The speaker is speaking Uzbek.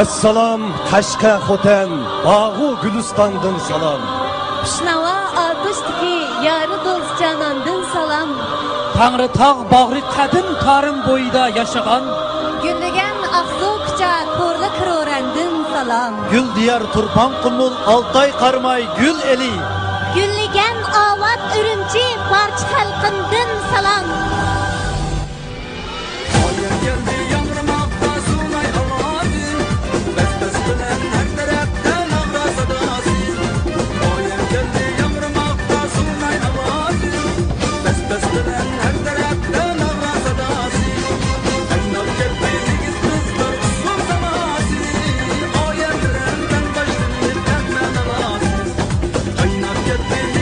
assalom qashqa xo'tan bog'u gulistondan salom Pişnava alpıştaki yarı dost canandın salam. Tangri tog' bog'ri qadim tarim bo'yida yashagan Güllügen aksu kıça korla kırorandın salam. gul diyar turpon qumul oltoy qarmay gul eli Güllügen avat ürümçi barç halkındın salam. Thank you.